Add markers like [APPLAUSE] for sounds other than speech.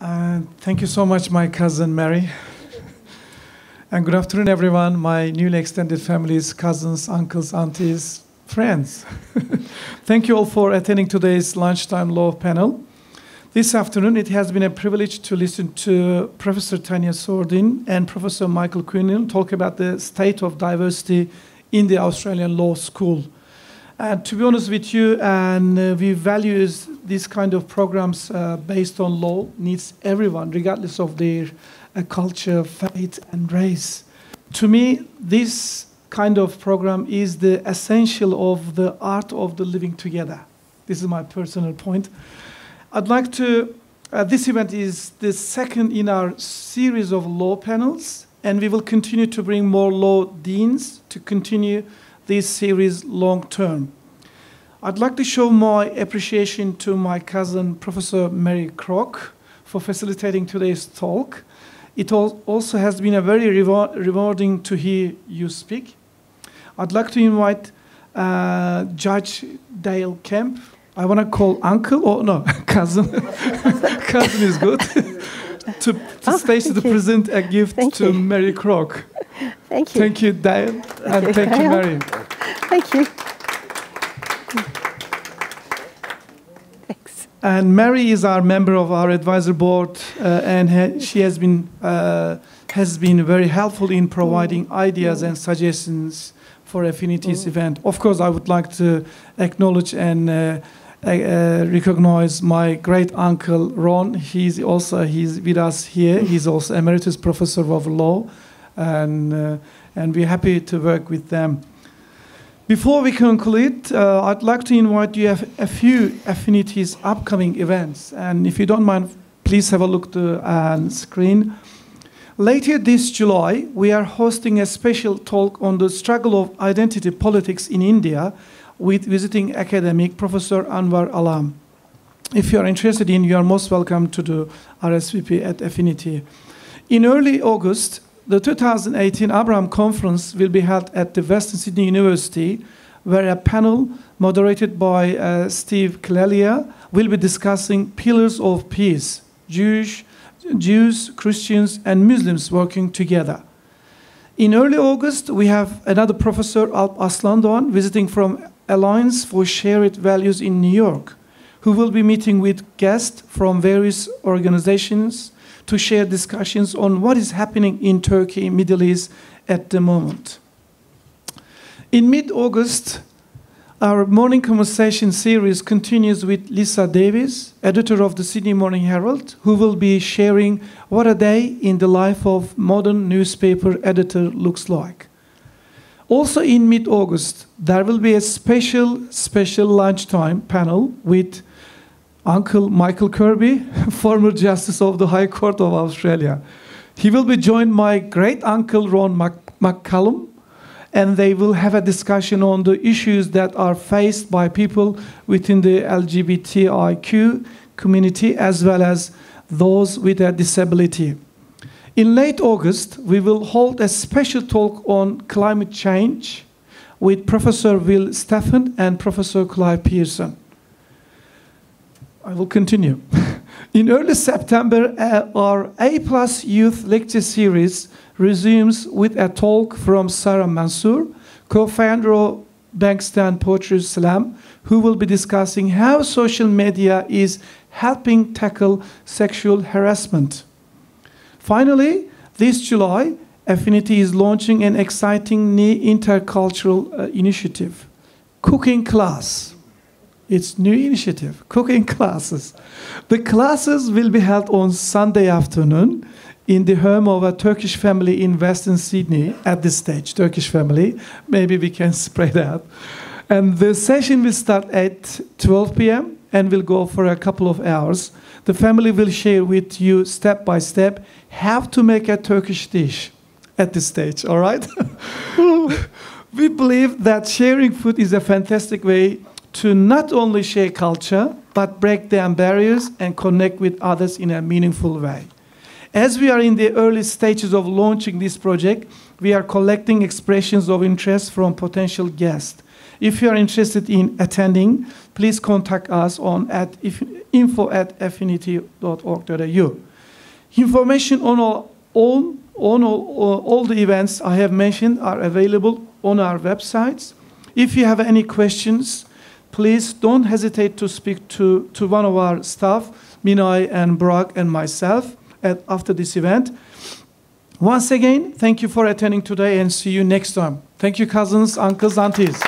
Thank you so much, my cousin Mary. and good afternoon, everyone, my newly extended families, cousins, uncles, aunties, friends. [LAUGHS] thank you all for attending today's lunchtime law panel. This afternoon, it has been a privilege to listen to Professor Tania Sourdin and Professor Michael Quinlan talk about the state of diversity in the Australian Law School. And to be honest with you, and uh, we value these kind of programs uh, based on law needs everyone, regardless of their uh, culture, faith, and race. To me, this kind of program is the essential of the art of the living together. This is my personal point. I'd like to. Uh, this event is the second in our series of law panels, and we will continue to bring more law deans to continue this series long term. I'd like to show my appreciation to my cousin, Professor Mary Crock, for facilitating today's talk. It also has been a very rewarding to hear you speak. I'd like to invite uh, Judge Dale Kemp. I want to call uncle or no, [LAUGHS] cousin. [LAUGHS] cousin is good. [LAUGHS] to, to oh, stage to present a gift thank to you. Mary Crock. Thank you. Thank you, Dale, thank and you. thank you, Mary. Thank you. And Mary is our member of our advisor board, uh, and ha she has been uh, has been very helpful in providing ideas and suggestions for Affinity's event. Of course, I would like to acknowledge and uh, uh, recognize my great uncle Ron. He's also he's with us here. He's also emeritus professor of law, and uh, and we're happy to work with them. Before we conclude, uh, I'd like to invite you a, a few affinities upcoming events, and if you don't mind, please have a look to the uh, screen. Later this July, we are hosting a special talk on the struggle of identity politics in India with visiting academic Professor Anwar Alam. If you are interested in, you are most welcome to the RSVP at Affinity. In early August, the 2018 Abraham Conference will be held at the Western Sydney University, where a panel moderated by uh, Steve Clelia will be discussing pillars of peace, Jewish, Jews, Christians, and Muslims working together. In early August, we have another professor, Alp Aslandoğan, visiting from Alliance for Shared Values in New York, who will be meeting with guests from various organizations to share discussions on what is happening in Turkey, Middle East at the moment. In mid-August, our morning conversation series continues with Lisa Davies, editor of the Sydney Morning Herald, who will be sharing what a day in the life of modern newspaper editor looks like. Also in mid-August, there will be a special, special lunchtime panel with Uncle Michael Kirby, [LAUGHS] former Justice of the High Court of Australia. He will be joined by great uncle Ron McCallum, and they will have a discussion on the issues that are faced by people within the LGBTIQ community as well as those with a disability. In late August, we will hold a special talk on climate change with Professor Will Steffen and Professor Clive Pearson. I will continue. [LAUGHS] In early September, uh, our A Plus Youth Lecture Series resumes with a talk from Sarah Mansour, co-founder of Bankstown Poetry Slam, who will be discussing how social media is helping tackle sexual harassment. Finally, this July, Affinity is launching an exciting new intercultural uh, initiative, Cooking Class. It's new initiative, cooking [LAUGHS] classes. The classes will be held on Sunday afternoon in the home of a Turkish family in Western Sydney at this stage, Turkish family. Maybe we can [LAUGHS] spread out. And the session will start at 12 p.m. and will go for a couple of hours. The family will share with you step by step how to make a Turkish dish at this stage, all right? [LAUGHS] we believe that sharing food is a fantastic way to not only share culture, but break down barriers and connect with others in a meaningful way. As we are in the early stages of launching this project, we are collecting expressions of interest from potential guests. If you are interested in attending, please contact us on at info at affinity.org.au. Information on all, all, on all, uh, all the events I have mentioned are available on our websites. If you have any questions, please don't hesitate to speak to, to one of our staff, Minay and Brock and myself, at, after this event. Once again, thank you for attending today and see you next time. Thank you, cousins, uncles, aunties.